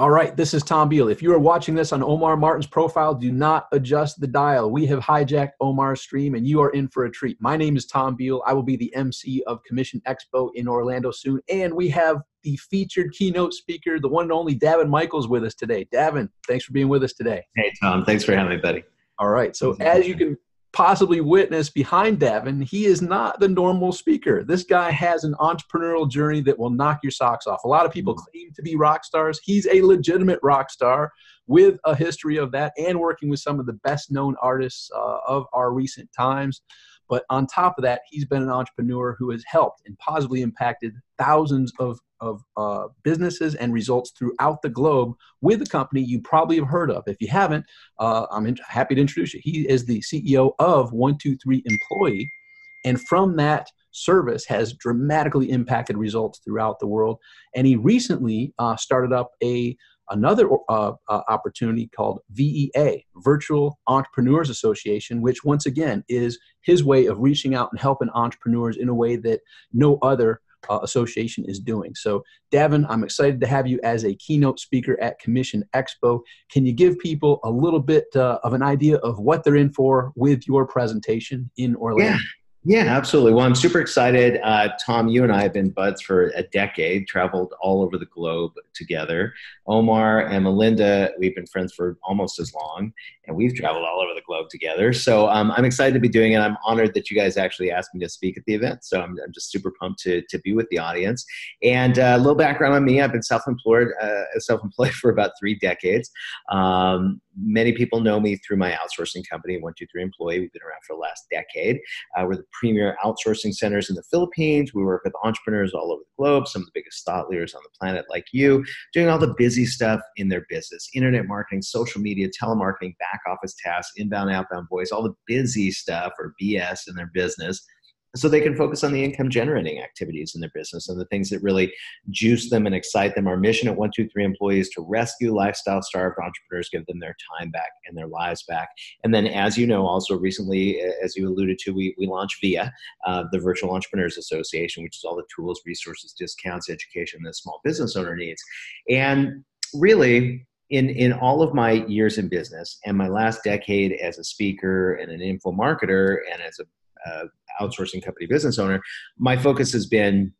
All right, this is Tom Beal. If you are watching this on Omar Martin's profile, do not adjust the dial. We have hijacked Omar's stream and you are in for a treat. My name is Tom Beal. I will be the MC of Commission Expo in Orlando soon. And we have the featured keynote speaker, the one and only Daven Michaels, with us today. Daven, thanks for being with us today. Hey, Tom. Thanks for having me, buddy. All right. So, as you can possibly witness behind Daven, he is not the normal speaker. This guy has an entrepreneurial journey that will knock your socks off. A lot of people claim to be rock stars. He's a legitimate rock star with a history of that and working with some of the best known artists uh, of our recent times. But on top of that, he's been an entrepreneur who has helped and positively impacted thousands of of uh, businesses and results throughout the globe with a company you probably have heard of. If you haven't, uh, I'm in, happy to introduce you. He is the CEO of 123 Employee, and from that service has dramatically impacted results throughout the world. And he recently uh, started up a another uh, uh, opportunity called VEA, Virtual Entrepreneurs Association, which once again is his way of reaching out and helping entrepreneurs in a way that no other uh, Association is doing. So, Daven, I'm excited to have you as a keynote speaker at Commission Expo. Can you give people a little bit uh, of an idea of what they're in for with your presentation in Orlando? Yeah. Yeah, absolutely. Well, I'm super excited. Uh, Tom, you and I have been buds for a decade, traveled all over the globe together. Omar and Melinda, we've been friends for almost as long, and we've traveled all over the globe together. So um, I'm excited to be doing it. I'm honored that you guys actually asked me to speak at the event. So I'm, I'm just super pumped to, to be with the audience. And uh, a little background on me I've been self employed, uh, self employed for about three decades. Um, many people know me through my outsourcing company, 123 Employee. We've been around for the last decade. Uh, we're the premier outsourcing centers in the Philippines. We work with entrepreneurs all over the globe, some of the biggest thought leaders on the planet, like you, doing all the busy stuff in their business internet marketing, social media, telemarketing, back office tasks, inbound, outbound voice, all the busy stuff or BS in their business so they can focus on the income generating activities in their business and the things that really juice them and excite them. Our mission at 123 Employees to rescue lifestyle starved entrepreneurs, give them their time back and their lives back. And then, as you know, also recently, as you alluded to, we, we launched VIA, uh, the Virtual Entrepreneurs Association, which is all the tools, resources, discounts, education that small business owner needs. And really, in in all of my years in business and my last decade as a speaker and an info marketer and as a uh, outsourcing company business owner, my focus has been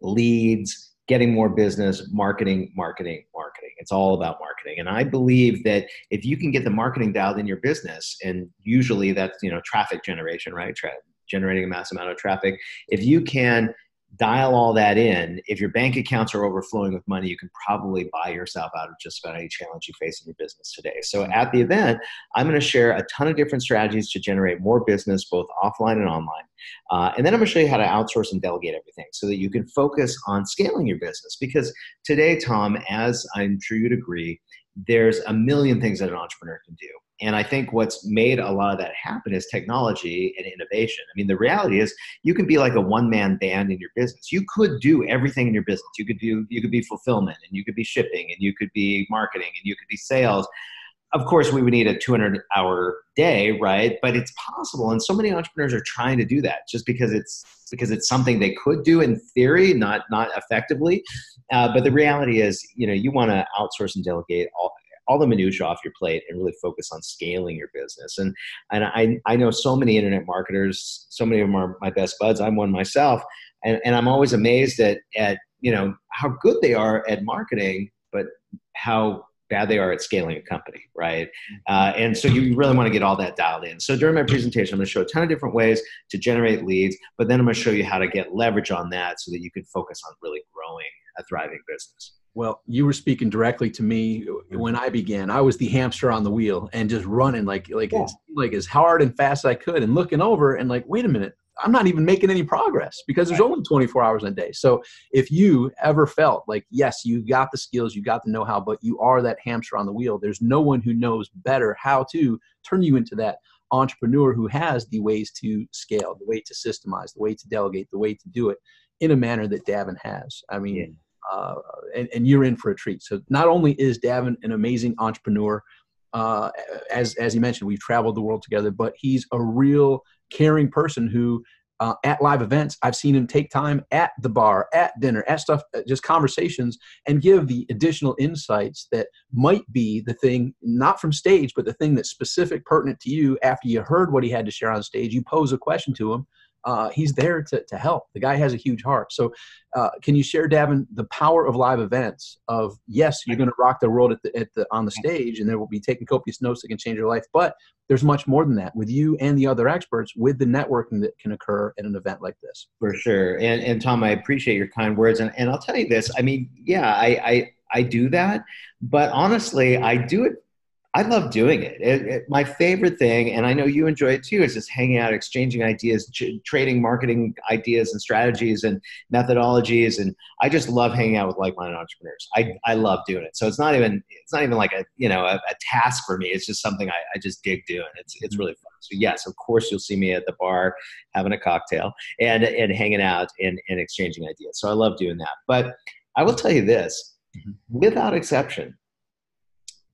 leads, getting more business, marketing, marketing, marketing. It's all about marketing. And I believe that if you can get the marketing dialed in your business, and usually that's you know traffic generation, right? Tra- generating a mass amount of traffic. If you can dial all that in, if your bank accounts are overflowing with money, you can probably buy yourself out of just about any challenge you face in your business today. So at the event, I'm going to share a ton of different strategies to generate more business, both offline and online. Uh, and then I'm going to show you how to outsource and delegate everything so that you can focus on scaling your business. Because today, Tom, as I'm sure you'd agree, there's a million things that an entrepreneur can do. And I think what's made a lot of that happen is technology and innovation. I mean, the reality is you can be like a one man band in your business. You could do everything in your business. You could do you could be fulfillment and you could be shipping and you could be marketing and you could be sales. Of course, we would need a 200 hour day, right? But it's possible, and so many entrepreneurs are trying to do that just because it's because it's something they could do in theory, not not effectively. Uh, but the reality is, you know, you want to outsource and delegate all all the minutia off your plate and really focus on scaling your business. And and I I know so many internet marketers, so many of them are my best buds. I'm one myself, and, and I'm always amazed at at you know how good they are at marketing, but how bad they are at scaling a company, right? Uh, and so you really want to get all that dialed in. So during my presentation, I'm going to show a ton of different ways to generate leads, but then I'm going to show you how to get leverage on that so that you can focus on really growing a thriving business. Well, you were speaking directly to me when I began. I was the hamster on the wheel and just running like like yeah. like as hard and fast as I could, and looking over and like, wait a minute, I'm not even making any progress because there's only 24 hours in a day. So if you ever felt like yes, you got the skills, you got the know-how, but you are that hamster on the wheel, there's no one who knows better how to turn you into that entrepreneur who has the ways to scale, the way to systemize, the way to delegate, the way to do it in a manner that Daven has. I mean. Yeah uh, and, and, you're in for a treat. So not only is Daven an amazing entrepreneur, uh, as as he mentioned, we've traveled the world together, but he's a real caring person who uh, at live events. I've seen him take time at the bar, at dinner, at stuff, uh, just conversations, and give the additional insights that might be the thing, not from stage, but the thing that's specific, pertinent to you after you heard what he had to share on stage. You pose a question to him uh, he's there to, to help. The guy has a huge heart. So, uh, can you share, Daven, the power of live events? Of yes, you're going to rock the world at the, at the on the stage, and there will be taking copious notes that can change your life. But there's much more than that with you and the other experts, with the networking that can occur at an event like this. For sure, and and Tom, I appreciate your kind words, and and I'll tell you this. I mean, yeah, I I, I do that, but honestly, I do it I love doing it. It, it. My favorite thing, and I know you enjoy it too, is just hanging out, exchanging ideas, ch- trading marketing ideas and strategies and methodologies. And I just love hanging out with like-minded entrepreneurs. I, I love doing it. So it's not even it's not even like a you know a, a task for me. It's just something I, I just dig doing. It's it's really fun. So yes, of course you'll see me at the bar having a cocktail and and hanging out and, and exchanging ideas. So I love doing that. But I will tell you this, mm-hmm. without exception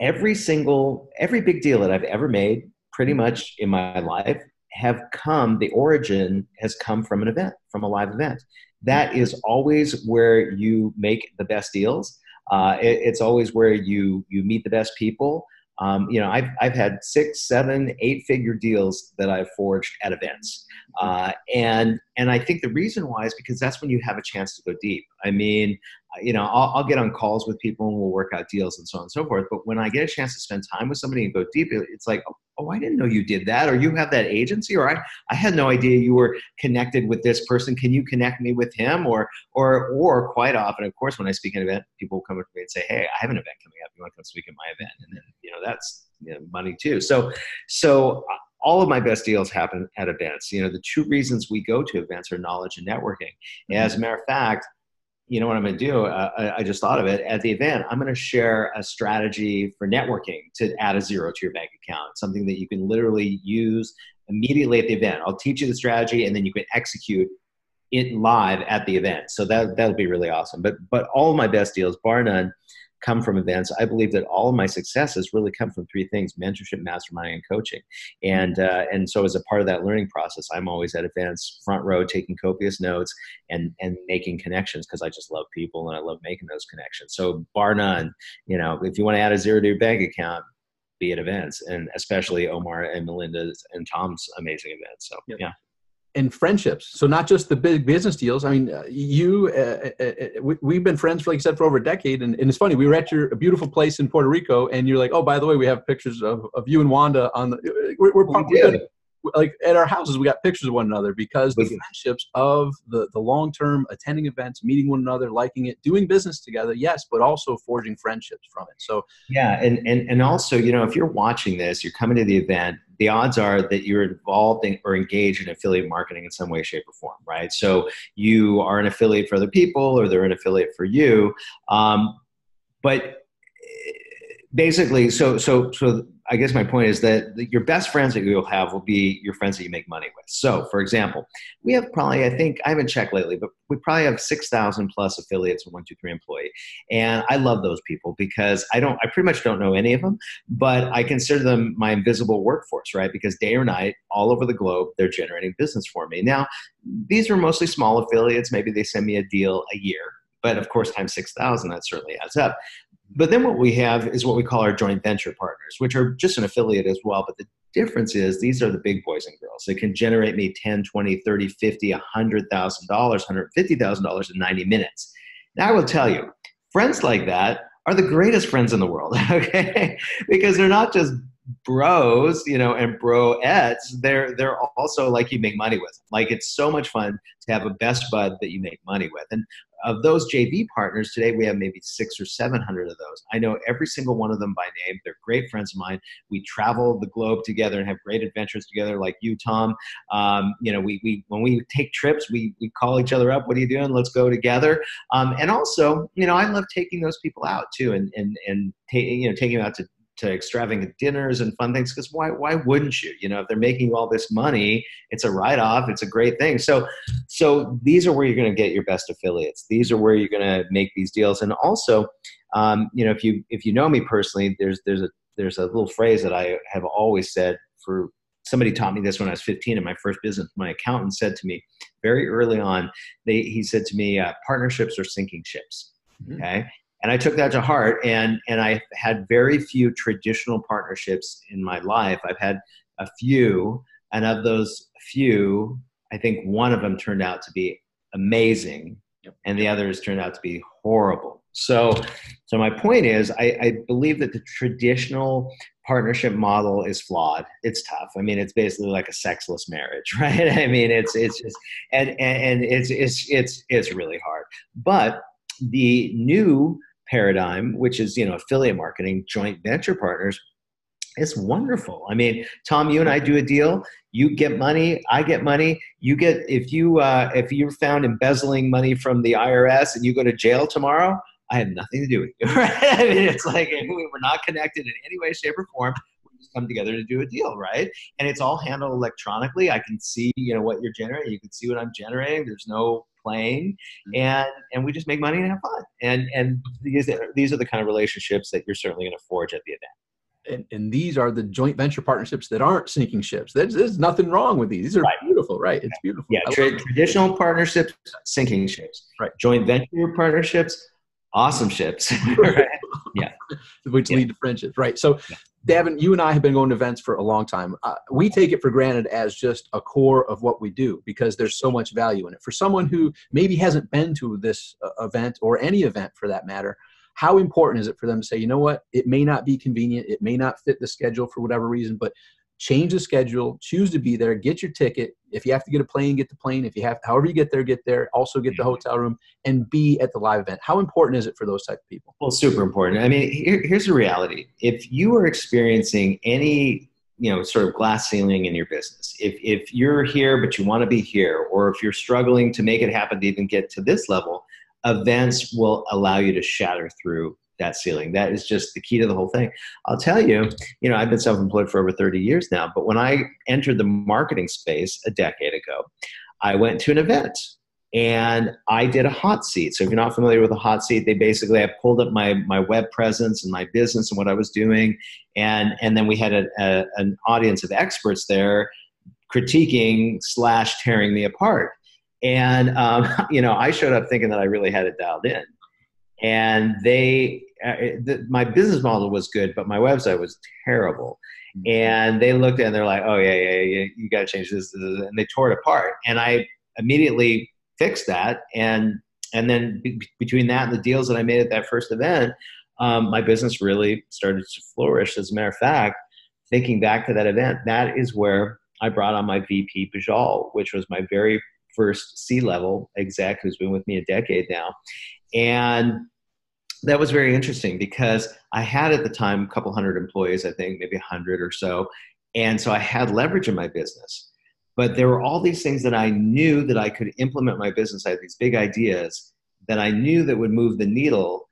every single every big deal that i've ever made pretty mm-hmm. much in my life have come the origin has come from an event from a live event that mm-hmm. always where you make the best deals uh, it, it's always where you you meet the best people um, you know, I've, I've had six, seven, eight figure deals that I've forged at events. Uh, and, and I think the reason why is because that's when you have a chance to go deep. I mean, you know, I'll, I'll, get on calls with people and we'll work out deals and so on and so forth. But when I get a chance to spend time with somebody and go deep, it's like, oh, I didn't know you did that, or you have that agency, or I, I had no idea you were connected with this person. Can you connect me with him? Or, or, or quite often, of course, when I speak at an event, people come up to me and say, hey, I have an event coming up. You want to come speak at my event? And then, you know, that's you know, money too. So, so all of my best deals happen at events. You know, the two reasons we go to events are knowledge and networking. As a matter of fact, you know what I'm going to do? Uh, I, I, just thought of it at the event. I'm going to share a strategy for networking to add a zero to your bank account, something that you can literally use immediately at the event. I'll teach you the strategy, and then you can execute it live at the event. So that that'll be really awesome. But but all of my best deals, bar none, come from events. I believe that all of my successes really come from three things: mentorship, mastermind, and coaching. And uh, and so as a part of that learning process, I'm always at events, front row, taking copious notes and and making connections because I just love people and I love making those connections. So bar none, you know, if you want to add a zero to your bank account, be at events, and especially Omar and Melinda's and Tom's amazing events. So yep. yeah and friendships. So not just the big business deals. I mean, uh, you, uh, uh, uh we, have been friends, for, like you said, for over a decade. And, and, it's funny, we were at your beautiful place in Puerto Rico, and you're like, oh, by the way, we have pictures of, of you and Wanda on the. We're, we're, we like at our houses, we got pictures of one another because the friendships of the the long term attending events, meeting one another, liking it, doing business together, yes, but also forging friendships from it. So yeah, and and and also, you know, if you're watching this, you're coming to the event the odds are that you're involved in, or engaged in affiliate marketing in some way, shape, or form, right? So you are an affiliate for other people, or they're an affiliate for you. Um, but eh, basically, so so so I guess my point is that your best friends that you'll have will be your friends that you make money with. So, for example, we have probably, I think, I haven't checked lately, but we probably have 6,000 plus affiliates of 123 employee. And I love those people because I don't, I pretty much don't know any of them, but I consider them my invisible workforce, right? Because day or night, all over the globe, they're generating business for me. Now, these are mostly small affiliates. Maybe they send me a deal a year, but of course times 6000 that certainly adds up but then what we have is what we call our joint venture partners, which are just an affiliate as well. But the difference is these are the big boys and girls. They can generate me 10, 20, 30, 50, $100,000, $150,000 in 90 minutes. Now I will tell you, friends like that are the greatest friends in the world, okay? because they're not just bros, you know, and broettes, they're they're also like you make money with. Like it's so much fun to have a best bud that you make money with. And of those JV partners, today we have maybe six or seven hundred of those. I know every single one of them by name. They're great friends of mine. We travel the globe together and have great adventures together, like you, Tom. Um, you know, we, we when we take trips, we we call each other up. What are you doing? Let's go together. Um, and also, you know, I love taking those people out too, and and and ta- you know, taking them out to to extravagant dinners and fun things because why why wouldn't you you know if they're making all this money it's a write off it's a great thing so so these are where you're going to get your best affiliates these are where you're going to make these deals and also um, you know if you if you know me personally there's there's a there's a little phrase that I have always said for somebody taught me this when I was 15 in my first business. My accountant said to me very early on, they, he said to me, uh, partnerships are sinking ships. Mm-hmm. Okay. And I took that to heart and, and I had very few traditional partnerships in my life. I've had a few, and of those few, I think one of them turned out to be amazing yep. and the others turned out to be horrible. So, so my point is, I, I believe that the traditional partnership model is flawed. It's tough. I mean, it's basically like a sexless marriage, right? I mean, it's it's just and and it's it's it's it's really hard. But the new paradigm, which is you know affiliate marketing, joint venture partners, it's wonderful. I mean, Tom, you and I do a deal. You get money, I get money. You get if you uh, if you're found embezzling money from the IRS and you go to jail tomorrow, I have nothing to do with you. Right? I mean, it's like we're not connected in any way, shape, or form. We just come together to do a deal, right? And it's all handled electronically. I can see, you know, what you're generating. You can see what I'm generating. There's no playing, mm-hmm. and and we just make money and have fun. And and these these are the kind of relationships that you're certainly going to forge at the event. And, and, these are the joint venture partnerships that aren't sinking ships. There's, there's nothing wrong with these. These are right. beautiful, right? It's beautiful. Yeah, tra- traditional partnerships, sinking ships. Right. Joint venture partnerships, awesome ships. right? Yeah. Which yeah. lead to friendships, right? So, yeah. Daven, you and I have been going to events for a long time. Uh, we take it for granted as just a core of what we do because there's so much value in it. For someone who maybe hasn't been to this uh, event or any event for that matter, how important is it for them to say, you know what, it may not be convenient, it may not fit the schedule for whatever reason, but change the schedule, choose to be there, get your ticket. If you have to get a plane, get the plane. If you have, however you get there, get there. Also get the mm-hmm. hotel room and be at the live event. How important is it for those type of people? Well, super important. I mean, here, here's the reality. If you are experiencing any, you know, sort of glass ceiling in your business, if, if you're here, but you want to be here, or if you're struggling to make it happen to even get to this level, events will allow you to shatter through that ceiling. That is just the key to the whole thing. I'll tell you, you know, I've been self employed for over 30 years now, but when I entered the marketing space a decade ago, I went to an event and I did a hot seat. So if you're not familiar with a hot seat, they basically I pulled up my my web presence and my business and what I was doing, and and then we had a, a, an audience of experts there critiquing slash tearing me apart. And um, you know, I showed up thinking that I really had it dialed in, and they uh, the, my business model was good, but my website was terrible. Mm-hmm. And they looked at it and they're like, "Oh yeah, yeah, yeah, you got to change this," and they tore it apart. And I immediately fixed that, and and then be- between that and the deals that I made at that first event, um, my business really started to flourish. As a matter of fact, thinking back to that event, that is where I brought on my VP Bijal, which was my very first C level exec who's been with me a decade now. And that was very interesting because I had at the time a couple hundred employees, I think maybe a hundred or so. And so I had leverage in my business. But there were all these things that I knew that I could implement my business. I had these big ideas that I knew that would move the needle,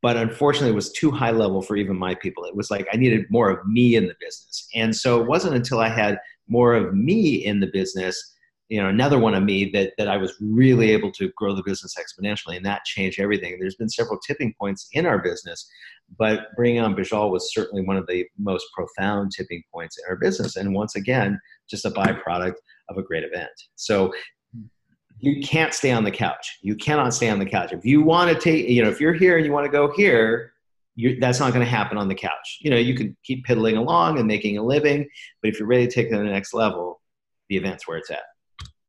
but unfortunately it was too high level for even my people. It was like I needed more of me in the business. And so it wasn't until I had more of me in the business you know another one of me that that I was really able to grow the business exponentially, and that changed everything. There's been several tipping points in our business, but bringing on Bijal was certainly one of the most profound tipping points in our business, and once again, just a byproduct of a great event. So you can't stay on the couch. You cannot stay on the couch. If you want to take, you know, if you're here and you want to go here, that's not going to happen on the couch. You know, you can keep piddling along and making a living, but if you're ready to take it to the next level, the event's where it's at.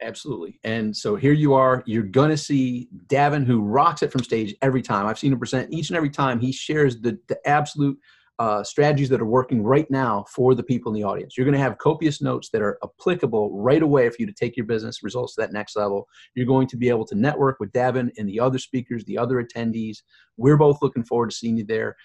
Absolutely. And so here you are. You're going to see Daven, who rocks it from stage every time. I've seen him present each and every time. He shares the, the absolute uh, strategies that are working right now for the people in the audience. You're going to have copious notes that are applicable right away for you to take your business results to that next level. You're going to be able to network with Daven and the other speakers, the other attendees. We're both looking forward to seeing you there.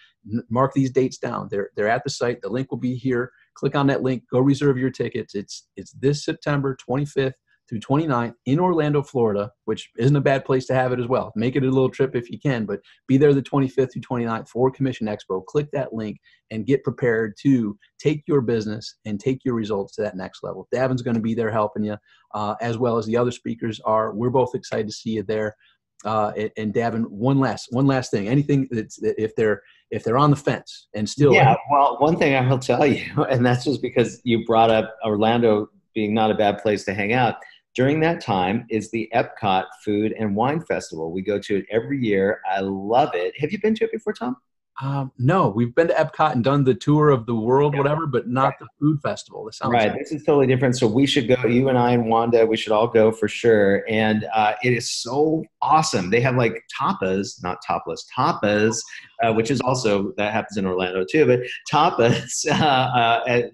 Mark these dates down. They're, they're at the site. The link will be here. Click on that link. Go reserve your tickets. It's, it's this September 25th through 29th in Orlando, Florida, which isn't a bad place to have it as well. Make it a little trip if you can, but be there the 25th through 29th for Commission Expo. Click that link and get prepared to take your business and take your results to that next level. Daven's going to be there helping you, uh, as well as the other speakers are. We're both excited to see you there. Uh, and Daven, one last one last thing. Anything that's if they're if they're on the fence and still yeah well one thing i will tell you and that's just because you brought up orlando being not a bad place to hang out during that time is the epcot food and wine festival. We go to it every year. I love it. Have you been to it before tom um, no, we've been to Epcot and done the tour of the world, whatever, but not right. the food festival. This sounds right. Like- this is totally different. So we should go. You and I and Wanda, we should all go for sure. And uh, it is so awesome. They have like tapas, not topless tapas, uh, which is also that happens in Orlando too. But tapas uh, uh, at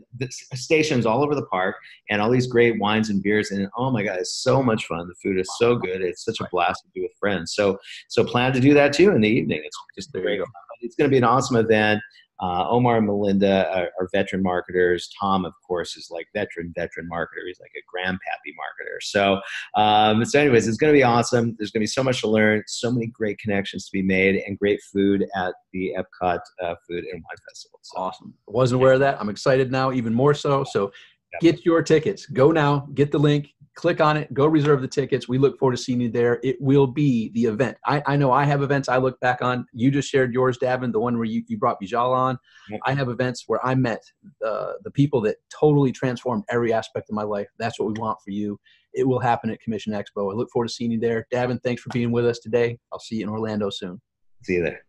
stations all over the park, and all these great wines and beers. And oh my god, it's so much fun. The food is so good. It's such a blast to do with friends. So so plan to do that too in the evening. It's just there great it's going to be an awesome event. Uh, Omar and Melinda are, are, veteran marketers. Tom, of course, is like veteran, veteran marketer. He's like a grandpappy marketer. So, um, so anyways, it's going to be awesome. There's going to be so much to learn, so many great connections to be made, and great food at the Epcot uh, Food and Wine Festival. So. Awesome. I wasn't aware of that. I'm excited now, even more so. So, get your tickets. Go now. Get the link click on it, go reserve the tickets. We look forward to seeing you there. It will be the event. I, I know I have events I look back on. You just shared yours, Daven, the one where you, you brought Bijal on. Yep. I have events where I met uh, the people that totally transformed every aspect of my life. That's what we want for you. It will happen at Commission Expo. I look forward to seeing you there. Daven, thanks for being with us today. I'll see you in Orlando soon. See you there.